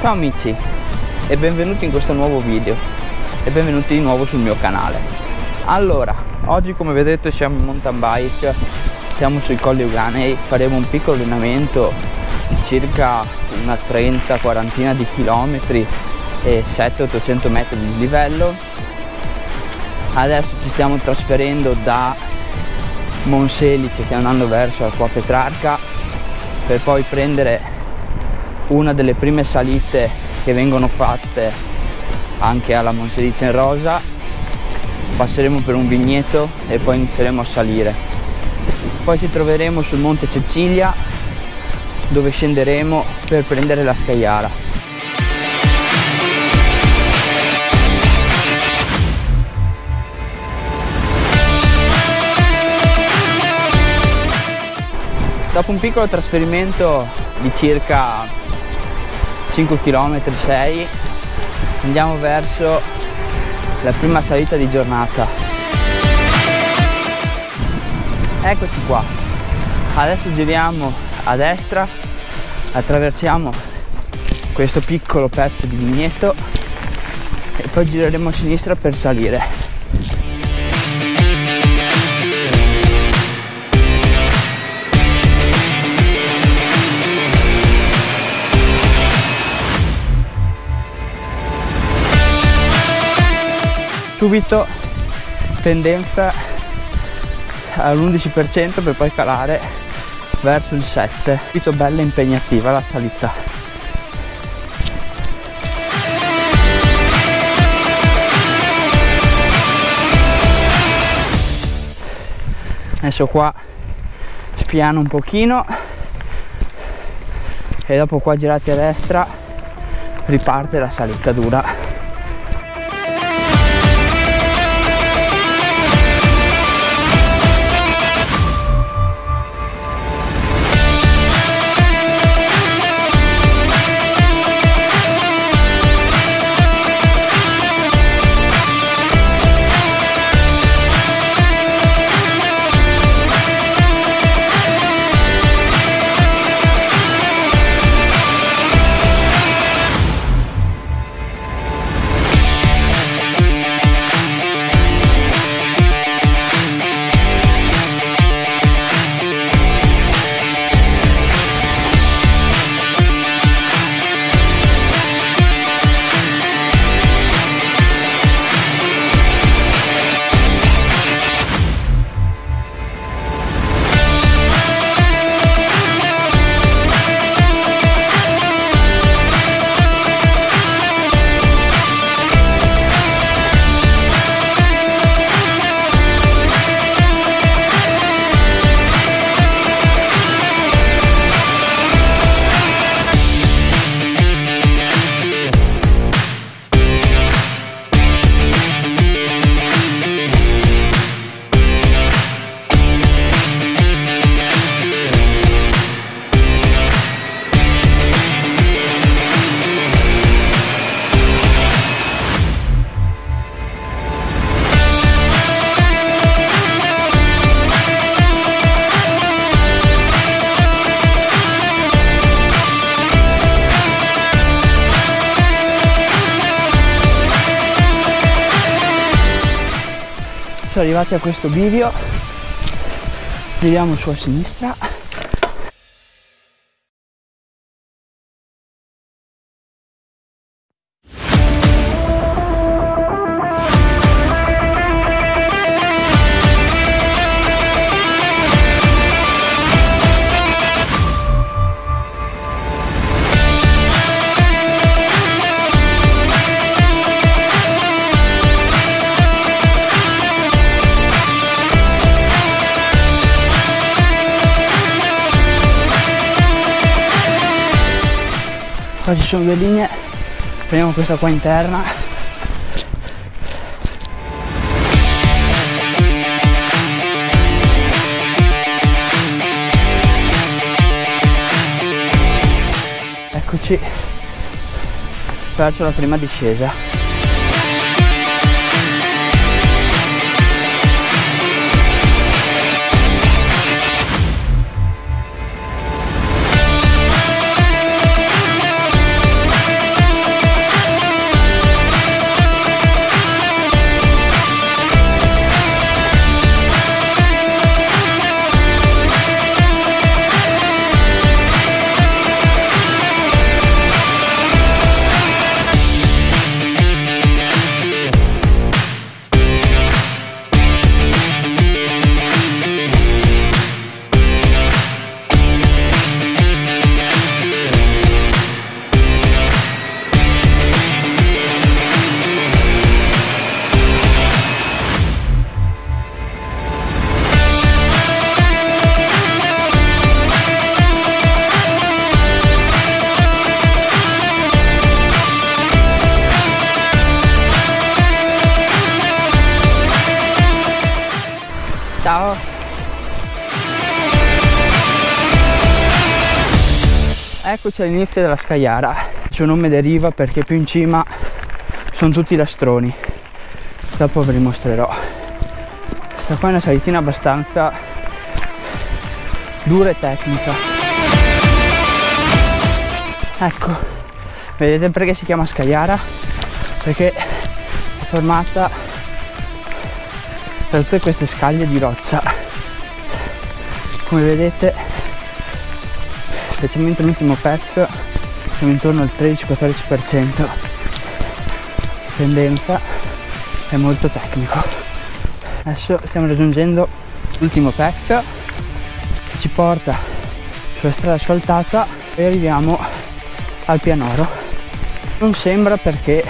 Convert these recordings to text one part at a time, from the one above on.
Ciao amici e benvenuti in questo nuovo video e benvenuti di nuovo sul mio canale. Allora, oggi come vedete siamo in mountain bike, siamo sui colli Euganei, faremo un piccolo allenamento di circa una 30-40 di chilometri e 700-800 metri di livello. Adesso ci stiamo trasferendo da Monselice stiamo andando verso Acqua Petrarca per poi prendere una delle prime salite che vengono fatte anche alla Monselice in Rosa. Passeremo per un vigneto e poi inizieremo a salire. Poi ci troveremo sul monte Cecilia dove scenderemo per prendere la Scagliara. Dopo un piccolo trasferimento di circa 5 km 6 andiamo verso la prima salita di giornata. Eccoci qua. Adesso giriamo a destra attraversiamo questo piccolo pezzo di vigneto e poi gireremo a sinistra per salire subito pendenza all'11% per poi calare verso il 7 subito bella impegnativa la salita. Adesso qua spiano un pochino e dopo qua girati a destra riparte la salita dura arrivati a questo bivio. Giriamo su a sinistra qua ci sono due linee. Prendiamo questa qua interna. Eccoci. Verso la prima discesa eccoci all'inizio della scagliara. Il suo nome deriva perché più in cima sono tutti lastroni. Dopo ve li mostrerò. Questa qua è una salitina abbastanza dura e tecnica. Ecco vedete perché si chiama scagliara? Perché è formata da tutte queste scaglie di roccia. Come vedete specialmente l'ultimo pezzo siamo intorno al 13-14% tendenza è molto tecnico. Adesso stiamo raggiungendo l'ultimo pezzo che ci porta sulla strada asfaltata e arriviamo al pianoro. Non sembra perché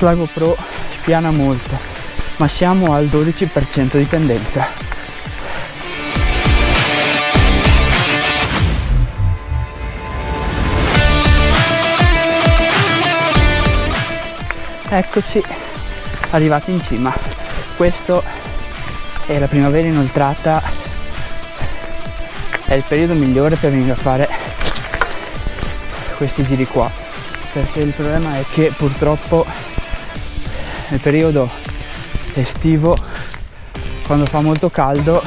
la GoPro spiana molto ma siamo al 12% di pendenza eccoci arrivati in cima. Questo è la primavera inoltrata. È il periodo migliore per venire a fare questi giri qua. Perché il problema è che purtroppo nel periodo estivo quando fa molto caldo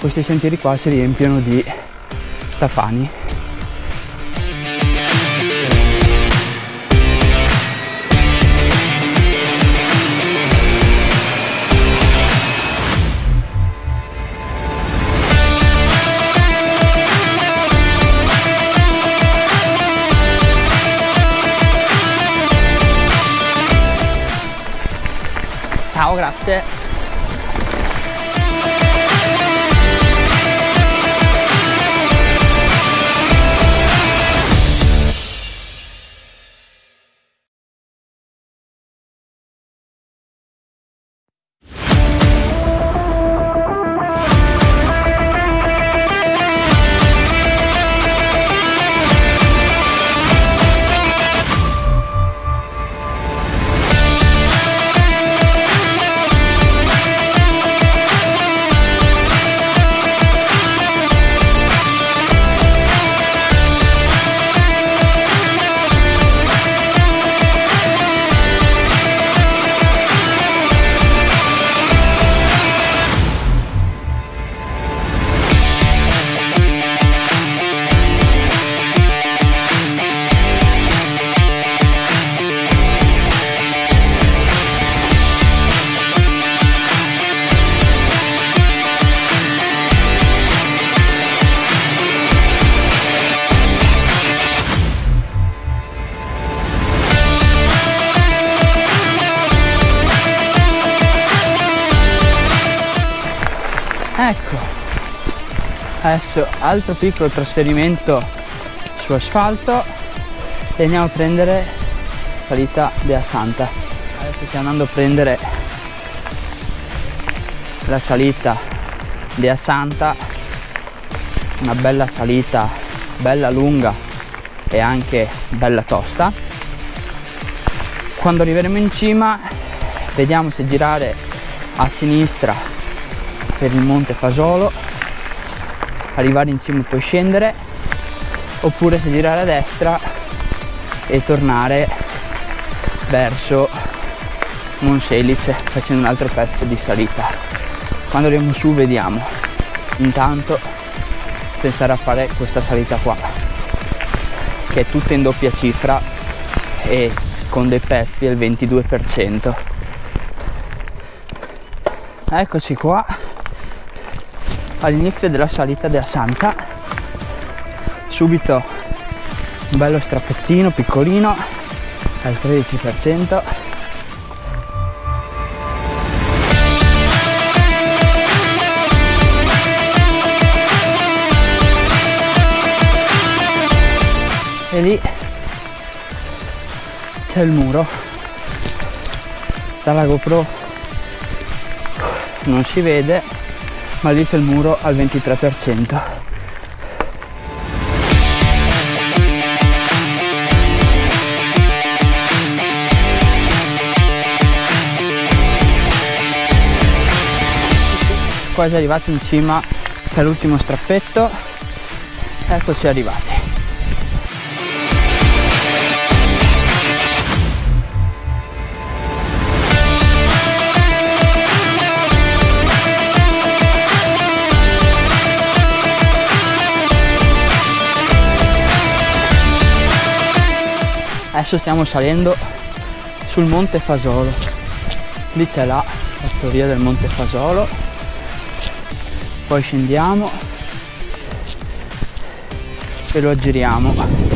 questi sentieri qua si riempiono di tafani adesso altro piccolo trasferimento su asfalto e andiamo a prendere salita Dea Santa. Adesso stiamo andando a prendere la salita Dea Santa una bella salita bella lunga e anche bella tosta. Quando arriveremo in cima vediamo se girare a sinistra per il monte Fasolo arrivare in cima e poi scendere oppure se girare a destra e tornare verso Monselice facendo un altro pezzo di salita. Quando arriviamo su vediamo. Intanto pensare a fare questa salita qua che è tutta in doppia cifra e con dei pezzi al 22% eccoci qua all'inizio della salita della Santa. Subito un bello strappettino piccolino al 13% e lì c'è il muro. Dalla GoPro non si vede ma lì c'è il muro al 23%. Quasi arrivati in cima c'è l'ultimo strappetto eccoci arrivati adesso stiamo salendo sul monte Fasolo. Lì c'è la fattoria del monte Fasolo. Poi scendiamo e lo aggiriamo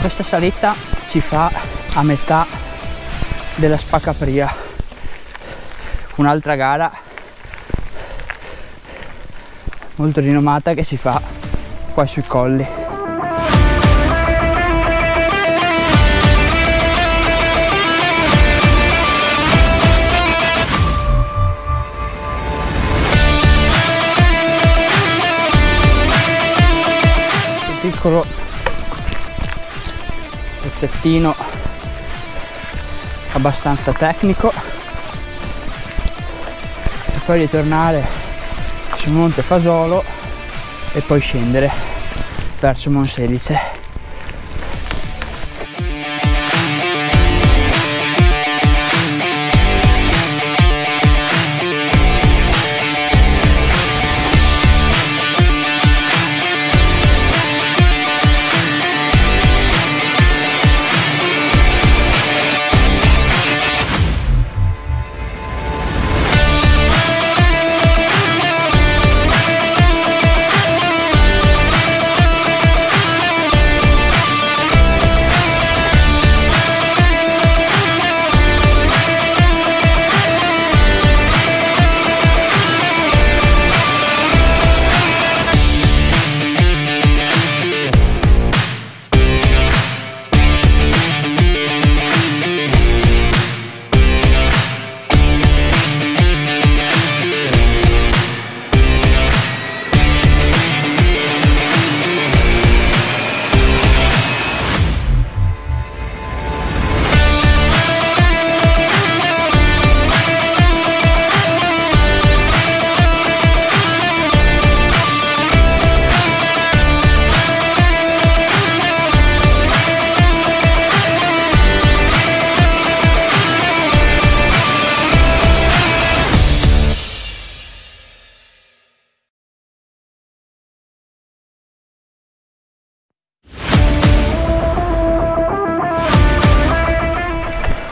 questa salita ci fa a metà della Spacapria un'altra gara molto rinomata che si fa qua sui colli. Piccolo pezzettino abbastanza tecnico. E poi ritornare sul monte Fasolo e poi scendere verso Monselice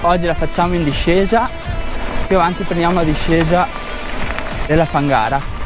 oggi la facciamo in discesa. Più avanti prendiamo la discesa della Fangara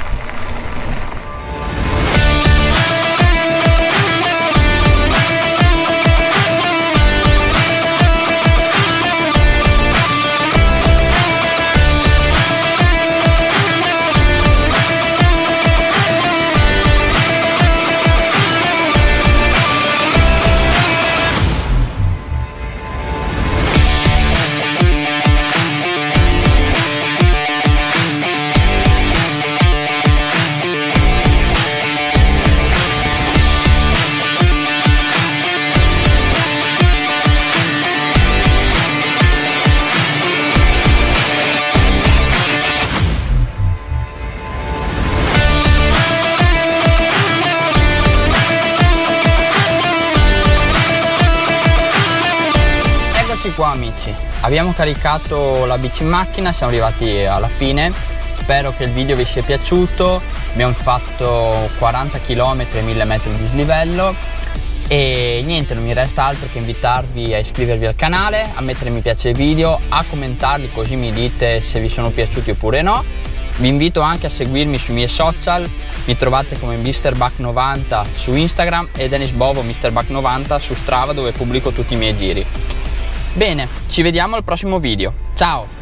abbiamo caricato la bici in macchina siamo arrivati alla fine. Spero che il video vi sia piaciuto. Abbiamo fatto 40 km e 1000 metri di dislivello. E niente non mi resta altro che invitarvi a iscrivervi al canale a mettere mi piace ai video a commentarli così mi dite se vi sono piaciuti oppure no. Vi invito anche a seguirmi sui miei social. Mi trovate come MrBuck90 su Instagram e Dennis Bovo MrBuck90 su Strava dove pubblico tutti i miei giri Bene, ci vediamo al prossimo video. Ciao!